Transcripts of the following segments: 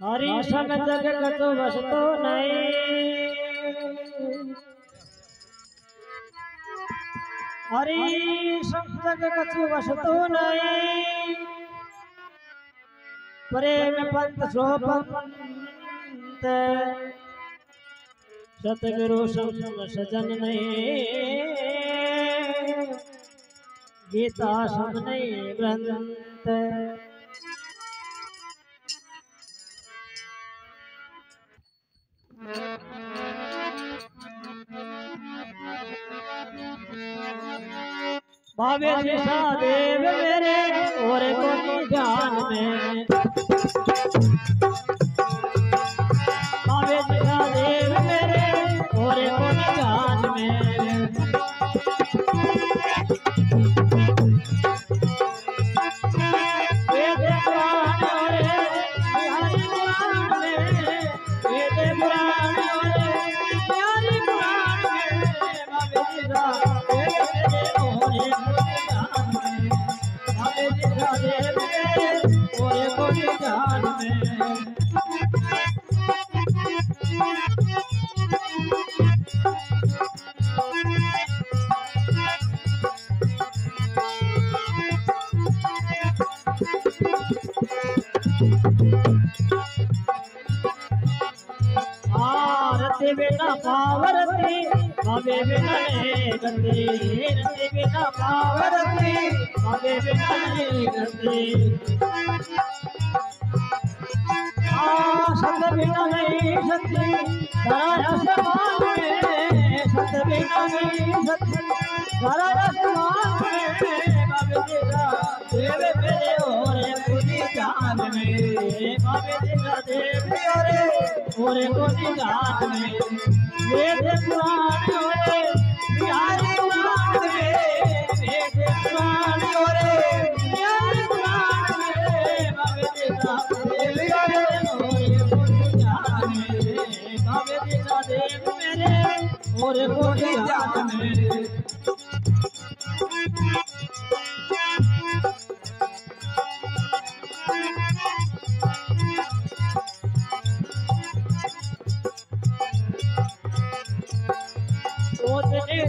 हरि सम जग कतो वस्तो नहीं। हरि सम जग कतो वसतो नहीं। प्रेम पंत सोपंत सतगुरु संसम सजन नहीं। गीता सब नहीं ग्रंथ। भावे देव मेरे और को ध्यान में आरती बिना पावरती अबे बिना गति रति बिना पावरती अबे बिना आ सत बिना नहीं सती धरा समान में सत बिना नहीं सती धरा समान में बाबे तेरा देव मेरे ओरे पूरी जान में बाबे तेरा देव पूरी जान में। रहे पुराण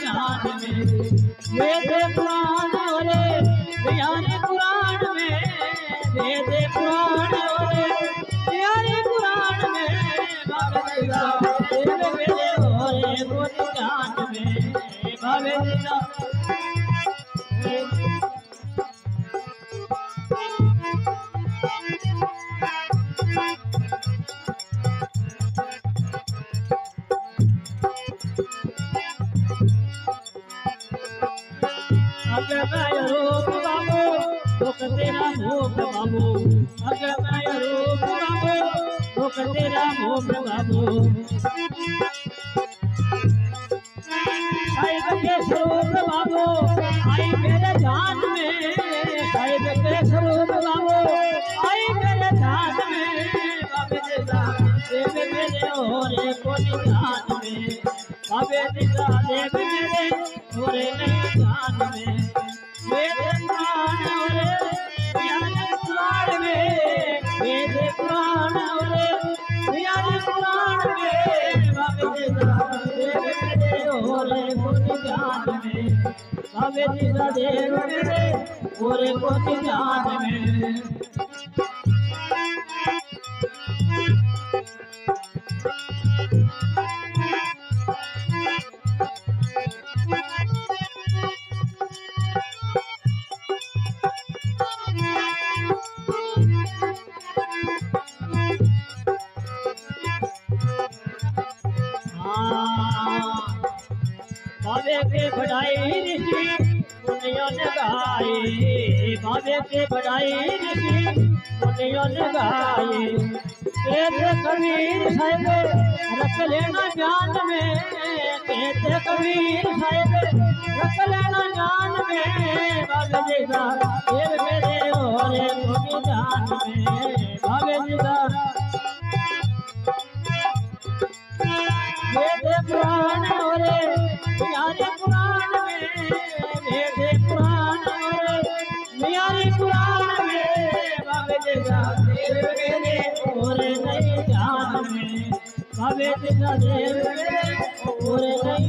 निजान में ओरे बिहारी पुराण में ओरे बिहारी पुराण में मेरे ओरे अगर मैं रूप बाबू दुख तेरा भूख बाबू अगर मैं रूप बाबू दुख तेरा भूख बाबू साहिब के स्वरूप बाबू आई मेरे जान में साहिब के स्वरूप बाबू आई मेरे जान में बाबे दिशा देव मेरे बाबे दिशा देव मेरे ओरे जान में बाबे के बढ़ाई ऋषि दुनिया ने गाए बाबे के बढ़ाई ऋषि दुनिया ने गाए कहते कबीर साहेब, रख लेना जान में। कहते कबीर साहेब, रख लेना जान में। बाबे जी का देव मेरे होरे तुम्हें जान में। बाबे जी का देव मेरे और नहीं जान में जी देव होरे नहीं